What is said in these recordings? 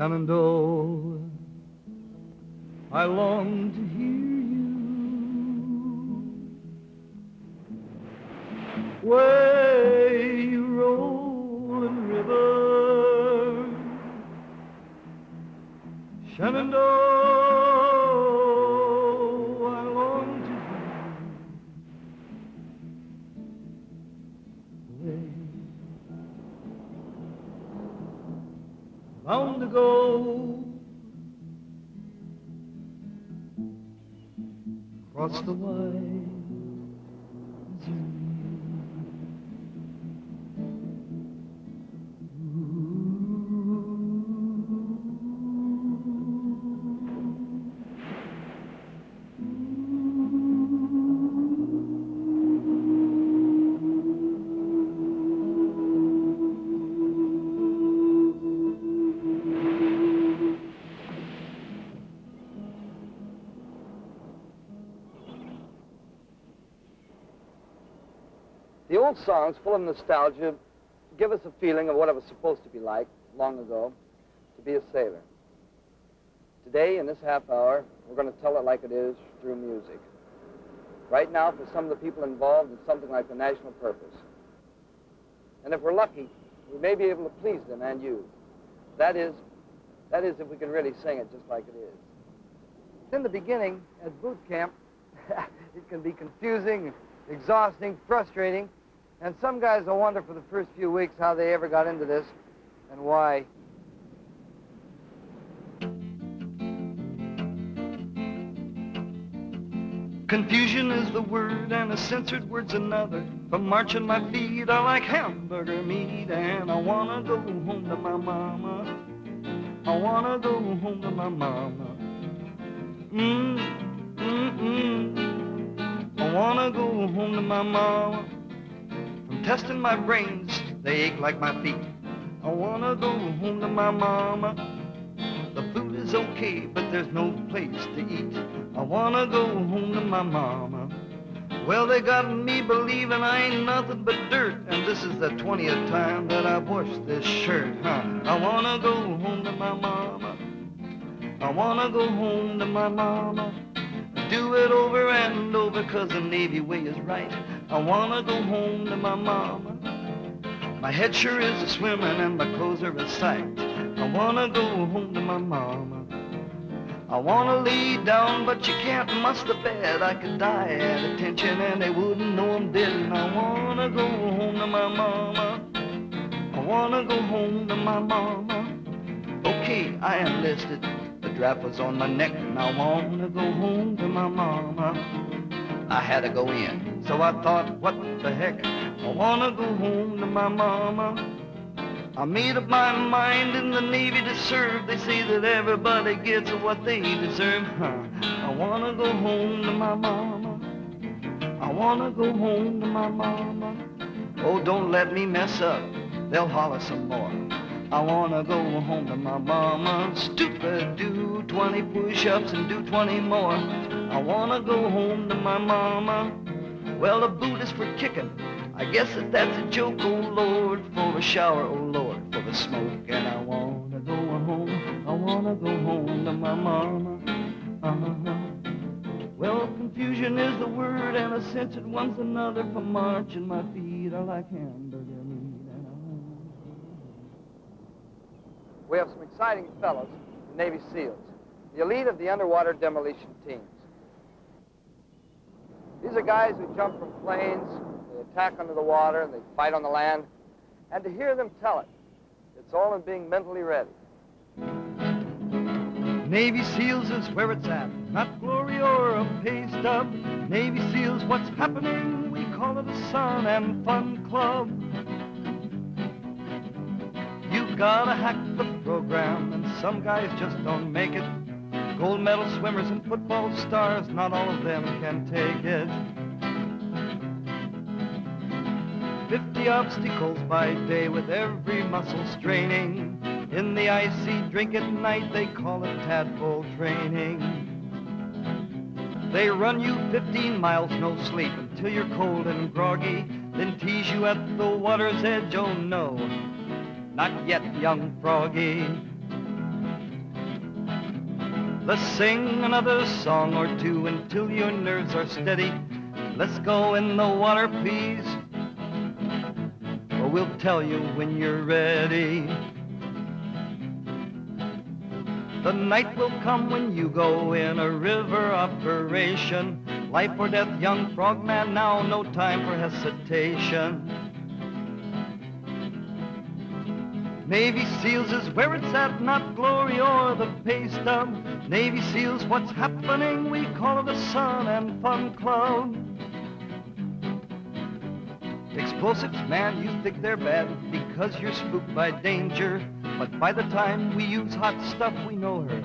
Shenandoah. I long to hear you. Way old songs, full of nostalgia, give us a feeling of what it was supposed to be like long ago to be a sailor. Today, in this half hour, we're going to tell it like it is through music. Right now, for some of the people involved, it's something like the national purpose. And if we're lucky, we may be able to please them and you. That is, that is if we can really sing it just like it is. In the beginning, at boot camp, it can be confusing, exhausting, frustrating, and some guys will wonder for the first few weeks how they ever got into this and why. Confusion is the word and a censored word's another. From marching my feet, I like hamburger meat and I wanna go home to my mama. I wanna go home to my mama. Mm, mm, mm. I wanna go home to my mama. Testing my brains, they ache like my feet. I wanna go home to my mama. The food is okay, but there's no place to eat. I wanna go home to my mama. Well, they got me believing I ain't nothing but dirt, and this is the 20th time that I've washed this shirt, huh? I wanna go home to my mama. I wanna go home to my mama. Do it over and over, cause the Navy way is right. I wanna go home to my mama. My head sure is a swimming and my clothes are a sight. I wanna go home to my mama. I wanna lay down, but you can't muss the bed. I could die at attention and they wouldn't know I'm dead. And I wanna go home to my mama. I wanna go home to my mama. Okay, I enlisted. The draft was on my neck and I wanna go home to my mama. I had to go in, so I thought, what the heck? I wanna go home to my mama. I made up my mind in the Navy to serve. They say that everybody gets what they deserve. I wanna go home to my mama. I wanna go home to my mama. Oh, don't let me mess up. They'll holler some more. I wanna go home to my mama. Stupid, do 20 push-ups and do 20 more. I wanna go home to my mama. Well, boot is for kicking. I guess that that's a joke, oh Lord, for a shower, oh Lord, for the smoke. And I wanna go home, I wanna go home to my mama. Uh-huh. Well, confusion is the word, and a censored one's another. For marching my feet are like hamburger meat. And I We have some exciting fellows, the Navy SEALs, the elite of the underwater demolition teams. These are guys who jump from planes, they attack under the water, and they fight on the land. And to hear them tell it, it's all in being mentally ready. Navy SEALs is where it's at, not glory or a pay stub. Navy SEALs, what's happening? We call it a sun and fun club. You gotta hack the program, and some guys just don't make it. Gold medal swimmers and football stars, not all of them can take it. Fifty obstacles by day with every muscle straining. In the icy drink at night, they call it tadpole training. They run you 15 miles, no sleep, until you're cold and groggy, then tease you at the water's edge, oh no, not yet, young froggy. Let's sing another song or two until your nerves are steady. Let's go in the water, please. Or we'll tell you when you're ready. The night will come when you go in a river operation. Life or death, young frogman, now no time for hesitation. Navy SEALs is where it's at, not glory or the pay stub. Navy SEALs, what's happening? We call it the Sun and Fun Club. Explosives, man, you think they're bad because you're spooked by danger. But by the time we use hot stuff, we know her.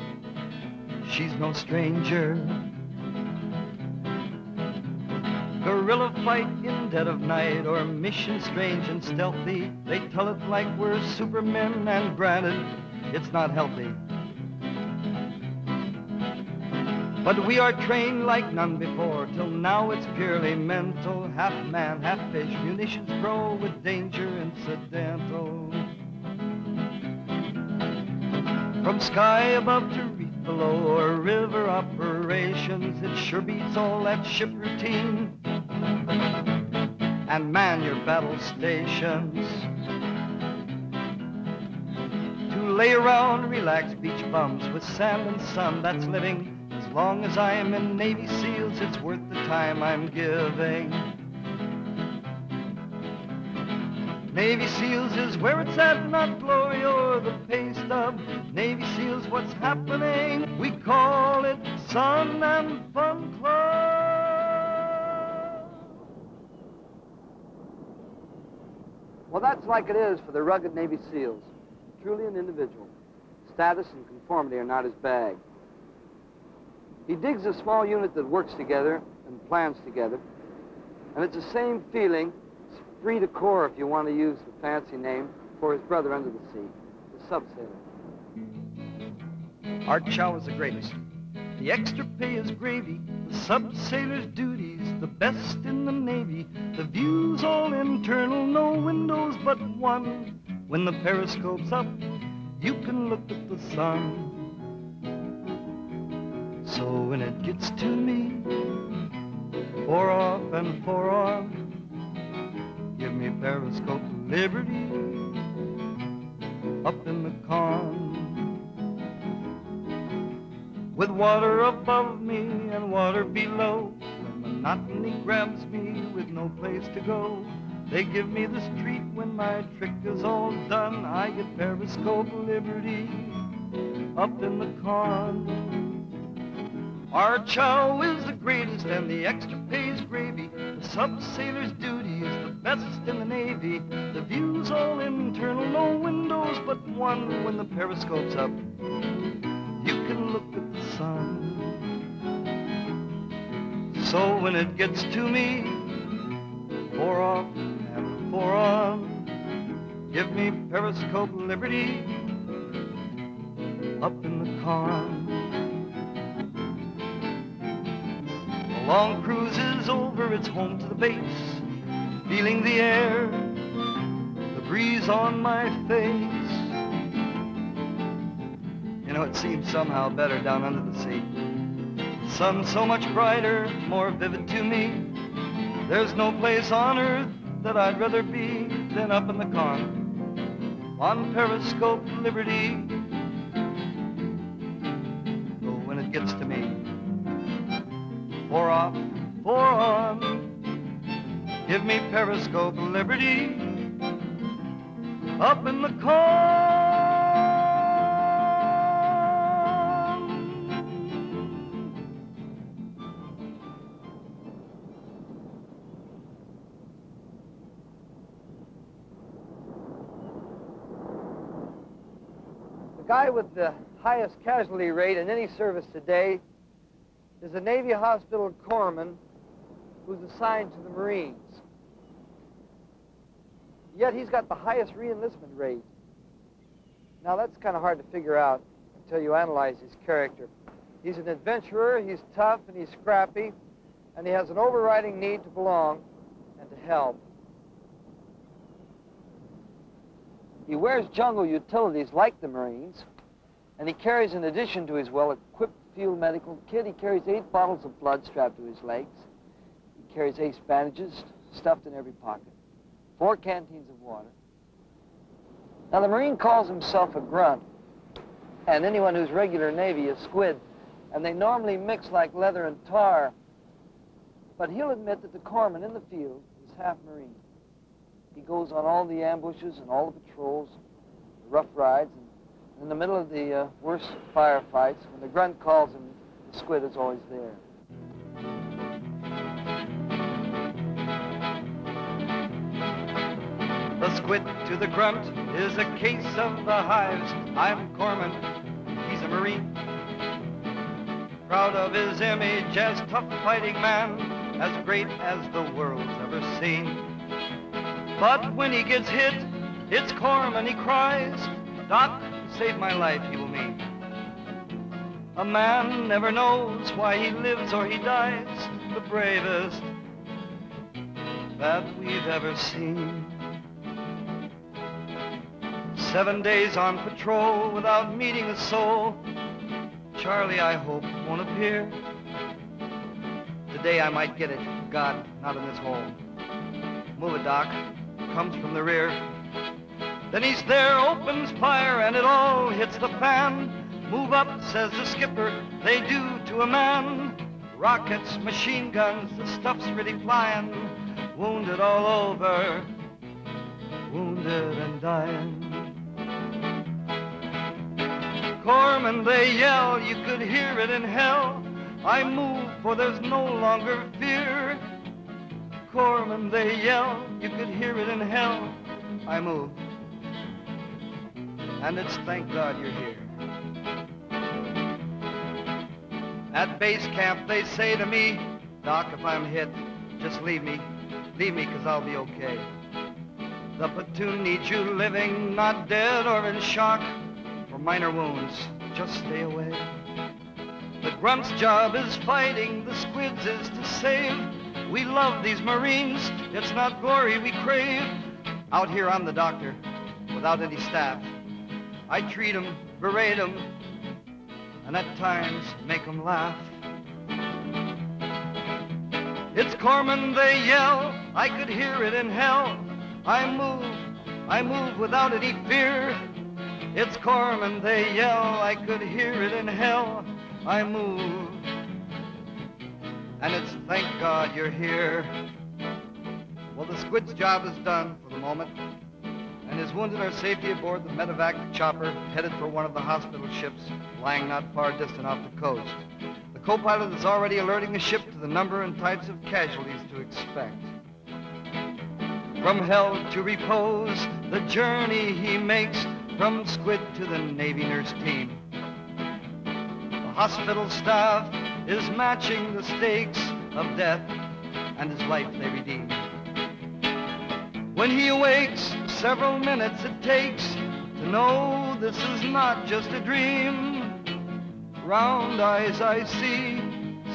She's no stranger. Guerrilla fight in dead of night or mission strange and stealthy. They tell it like we're supermen and granted, it's not healthy. But we are trained like none before, till now it's purely mental, half man, half fish, munitions pro with danger incidental. From sky above to reef below or river operations, it sure beats all that ship routine. And man your battle stations. To lay around, relax beach bums with sand and sun, that's living. As long as I'm in Navy SEALs, it's worth the time I'm giving. Navy SEALs is where it's at, not glory or the pay stub. Navy SEALs, what's happening? We call it Sun and Fun Club. Well, that's like it is for the rugged Navy SEALs. Truly an individual. Status and conformity are not his bag. He digs a small unit that works together and plans together. And it's the same feeling, esprit de corps if you want to use the fancy name, for his brother under the sea, the sub-sailor. Our chow is the greatest. The extra pay is gravy. The sub-sailor's duties, the best in the Navy. The view's all internal, no windows but one. When the periscope's up, you can look at the sun. So when it gets to me, fore off and fore on, give me periscope liberty up in the conn. With water above me and water below, when monotony grabs me with no place to go, they give me the street when my trick is all done. I get periscope liberty up in the conn. Our chow is the greatest and the extra pays gravy. The sub-sailor's duty is the best in the Navy. The view's all internal, no windows but one. When the periscope's up, sun. So when it gets to me, four off and four on, give me periscope liberty up in the conn. The long cruise is over, it's home to the base, feeling the air, the breeze on my face. Know, it seems somehow better down under the sea. Sun so much brighter, more vivid to me. There's no place on earth that I'd rather be than up in the conn on Periscope Liberty. Oh, when it gets to me, four off, four on, give me Periscope Liberty up in the conn. Guy with the highest casualty rate in any service today is a Navy hospital corpsman who's assigned to the Marines. Yet he's got the highest reenlistment rate. Now that's kind of hard to figure out until you analyze his character. He's an adventurer, he's tough, and he's scrappy, and he has an overriding need to belong and to help. He wears jungle utilities like the Marines, and he carries, in addition to his well-equipped field medical kit. He carries eight bottles of blood strapped to his legs. He carries ace bandages stuffed in every pocket. Four canteens of water. Now, the Marine calls himself a grunt, and anyone who's regular Navy a squid, and they normally mix like leather and tar. But he'll admit that the corpsman in the field is half Marine. He goes on all the ambushes and all the patrols, the rough rides, and in the middle of the uh, worst firefights, when the grunt calls him, the squid is always there. The squid to the grunt is a case of the hives. I'm Corpsman, he's a Marine. Proud of his image as tough fighting man, as great as the world's ever seen. But when he gets hit, it's Corpsman, he cries, Doc, save my life, he will mean. A man never knows why he lives or he dies, the bravest that we've ever seen. Seven days on patrol without meeting a soul. Charlie, I hope, won't appear. Today I might get it. God, not in this hole. Move it, Doc. Comes from the rear. Then he's there, opens fire, and it all hits the fan. Move up, says the skipper. They do to a man. Rockets, machine guns, the stuff's really flying. Wounded all over. Wounded and dying. Corpsmen, they yell, you could hear it in hell. I move, for there's no longer fear. Corpsmen, they yell, you could hear it in hell. I move. And it's thank God you're here. At base camp, they say to me, Doc, if I'm hit, just leave me. Leave me, cause I'll be okay. The platoon needs you living, not dead or in shock. For minor wounds, just stay away. The grunt's job is fighting, the squid's is to save. We love these Marines, it's not glory we crave. Out here I'm the doctor, without any staff. I treat 'em, berate 'em, and at times make 'em laugh. It's Corpsmen, they yell, I could hear it in hell. I move, I move without any fear. It's Corpsmen, they yell, I could hear it in hell. I move, and it's thank God you're here. Well, the squid's job is done for the moment, and his wounded are safely aboard the medevac chopper headed for one of the hospital ships lying not far distant off the coast. The co-pilot is already alerting the ship to the number and types of casualties to expect. From hell to repose, the journey he makes from squid to the Navy nurse team. The hospital staff is matching the stakes of death, and his life they redeem. When he awakes, several minutes it takes to know this is not just a dream. Round eyes I see,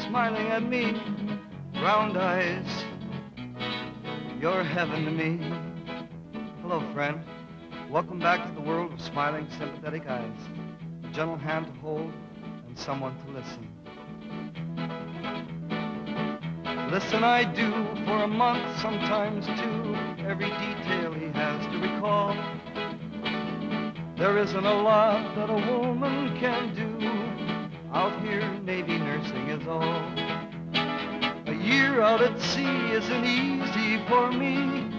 smiling at me. Round eyes, you're heaven to me. Hello, friend. Welcome back to the world of smiling, sympathetic eyes. A gentle hand to hold and someone to listen. Listen, I do for a month, sometimes two, every detail he has to recall. There isn't a lot that a woman can do. Out here, Navy nursing is all. A year out at sea isn't easy for me.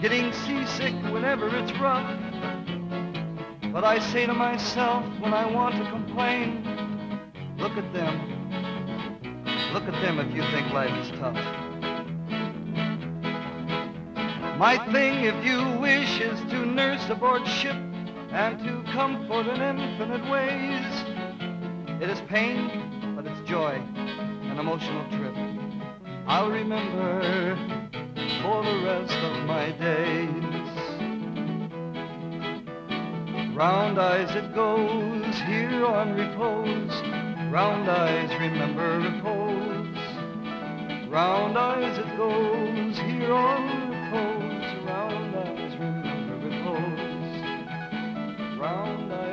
Getting seasick whenever it's rough. But I say to myself when I want to complain, look at them. Look at them if you think life is tough. My thing, if you wish, is to nurse aboard ship and to comfort in infinite ways. It is pain, but it's joy, an emotional trip. I'll remember for the rest of my days. Round eyes it goes, here on repose. Round eyes remember repose. Round eyes it goes, here on the coast, Round eyes remember repose. Round eyes.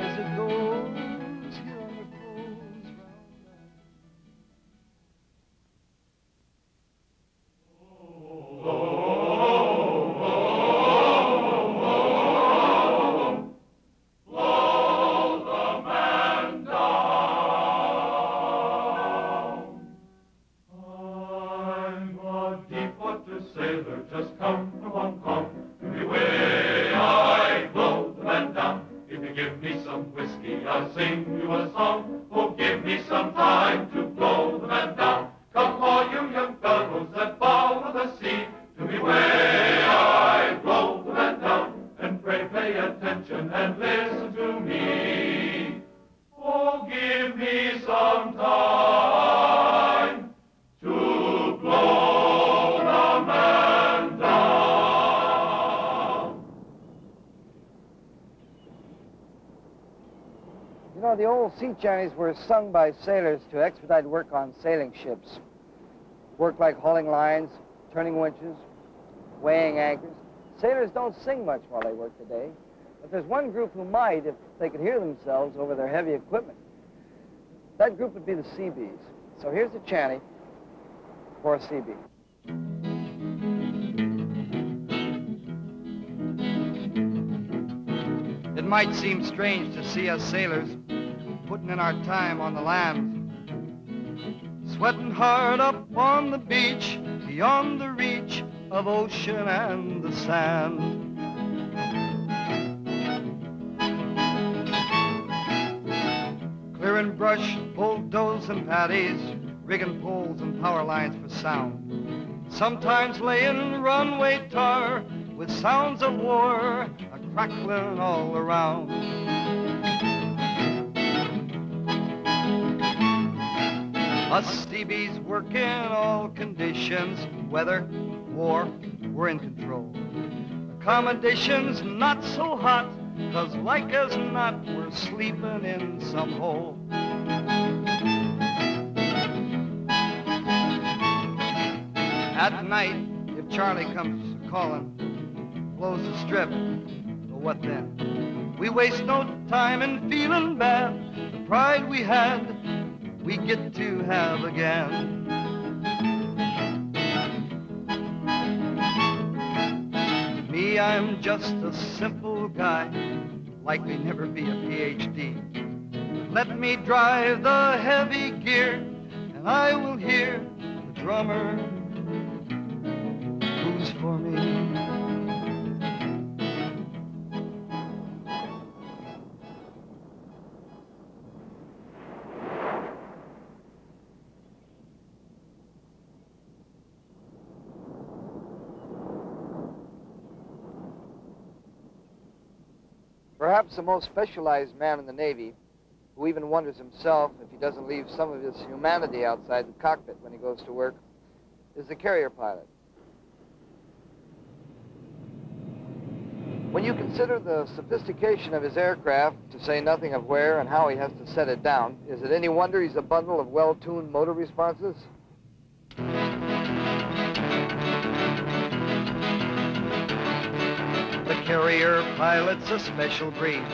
The old sea chanties were sung by sailors to expedite work on sailing ships. Work like hauling lines, turning winches, weighing anchors. Sailors don't sing much while they work today, but there's one group who might if they could hear themselves over their heavy equipment. That group would be the Seabees. So here's a chanty for a Seabee. It might seem strange to see us sailors putting in our time on the land. Sweating hard up on the beach, beyond the reach of ocean and the sand. Clearing brush, bulldoze and patties, rigging poles and power lines for sound. Sometimes laying runway tar with sounds of war a crackling all around. Us Seabees work in all conditions, weather, war, we're in control. Accommodations not so hot, cause like as not, we're sleeping in some hole. At night, if Charlie comes calling, blows the strip, well, what then? We waste no time in feeling bad. The pride we had, we get to have again. Me, I'm just a simple guy, likely never be a PhD. Let me drive the heavy gear, and I will hear the drummer who's for me. Perhaps the most specialized man in the Navy, who even wonders himself if he doesn't leave some of his humanity outside the cockpit when he goes to work, is the carrier pilot. When you consider the sophistication of his aircraft, to say nothing of where and how he has to set it down, is it any wonder he's a bundle of well-tuned motor responses? Carrier pilot's a special breed,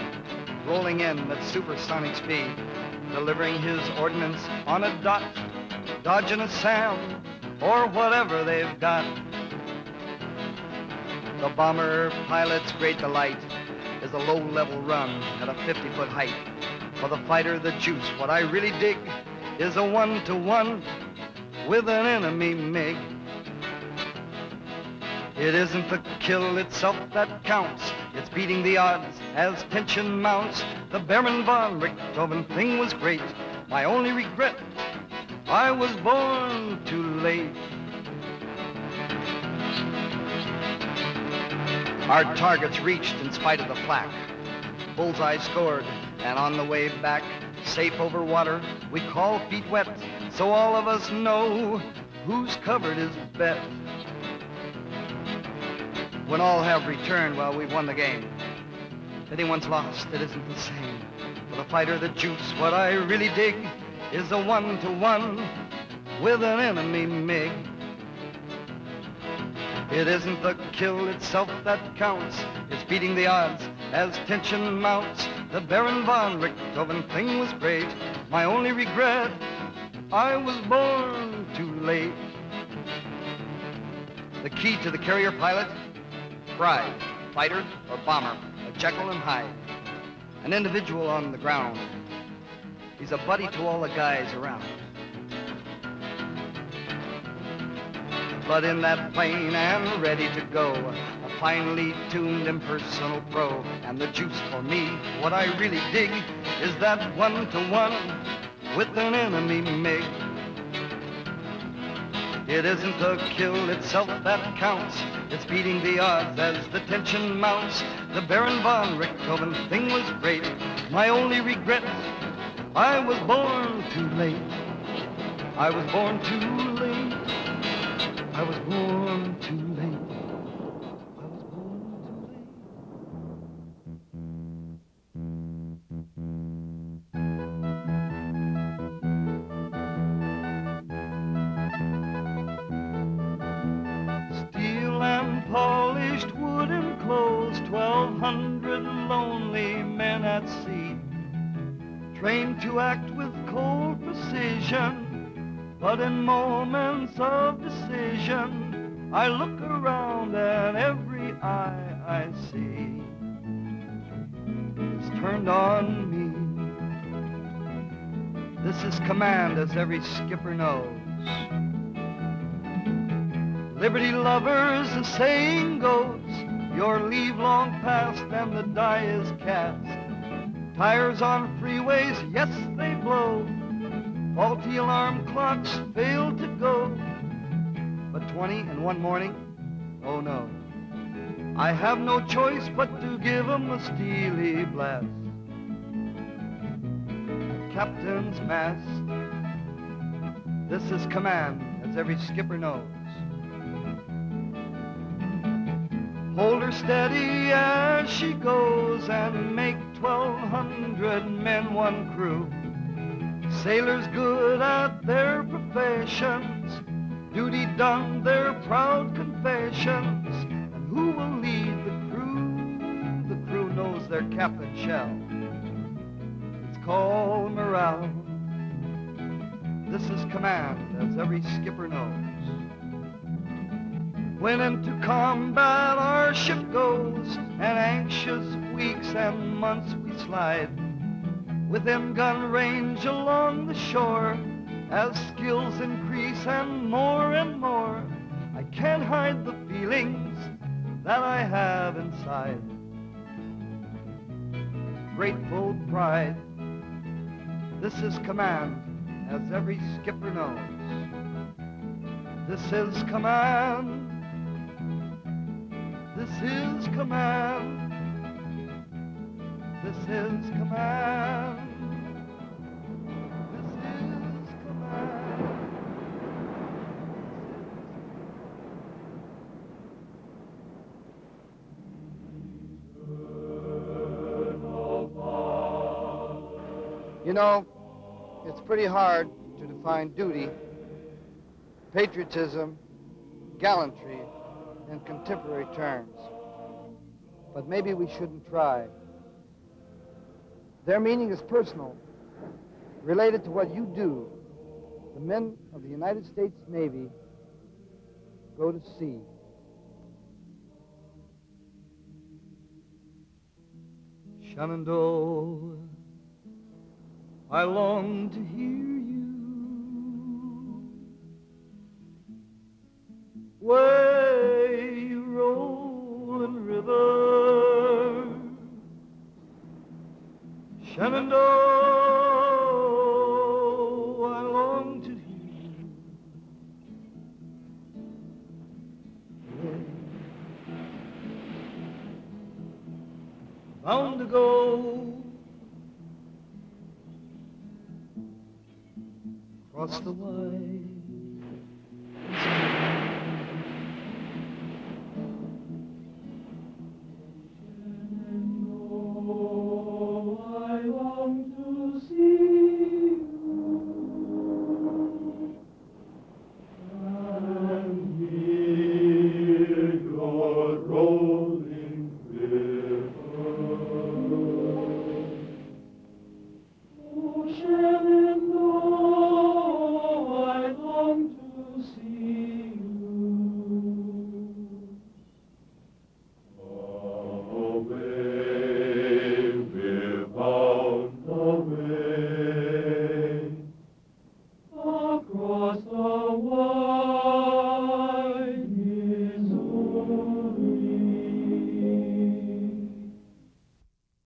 rolling in at supersonic speed, delivering his ordnance on a dot, dodging a sound, or whatever they've got. The bomber pilot's great delight is a low-level run at a 50-foot height. For the fighter, the juice, what I really dig is a one-to-one with an enemy MiG. It isn't the kill itself that counts. It's beating the odds as tension mounts. The Baron von Richthofen thing was great. My only regret, I was born too late. Our targets reached in spite of the flak. Bullseye scored, and on the way back, safe over water, we call feet wet, so all of us know who's covered is bet. When all have returned, well, we've won the game. If anyone's lost, it isn't the same. For the fighter, the juice, what I really dig is a one-to-one with an enemy MiG. It isn't the kill itself that counts. It's beating the odds as tension mounts. The Baron von Richthofen thing was great. My only regret, I was born too late. The key to the carrier pilot, fighter or bomber, a Jekyll and Hyde. An individual on the ground. He's a buddy to all the guys around. blood in that plane and ready to go. A finely tuned impersonal pro. And the juice for me, what I really dig, is that one-to-one with an enemy MiG. It isn't the kill itself that counts. It's beating the odds as the tension mounts. The Baron von Richthofen thing was great. My only regret, I was born too late. I was born too late. I was born too act with cold precision, but in moments of decision, I look around and every eye I see is turned on me. This is command, as every skipper knows. Liberty lovers, the saying goes, your leave long past and the die is cast. Tires on freeways, yes, they blow. Faulty alarm clocks fail to go. But 20 in one morning, oh no. I have no choice but to give 'em a steely blast. Captain's mast. This is command, as every skipper knows. Hold her steady as she goes and make 1,200 men one crew. Sailors good at their professions, duty done their proud confessions. And who will lead the crew? The crew knows their captain shall. It's called morale. This is command, as every skipper knows. When into combat our ship goes, an anxious weeks and months we slide, within gun range along the shore, as skills increase and more and more, I can't hide the feelings that I have inside. Grateful pride, this is command, as every skipper knows. This is command. This is command. This is command. This is command. You know, it's pretty hard to define duty, patriotism, gallantry, in contemporary terms. But maybe we shouldn't try. Their meaning is personal, related to what you do. The men of the United States Navy go to sea. Shenandoah, I long to hear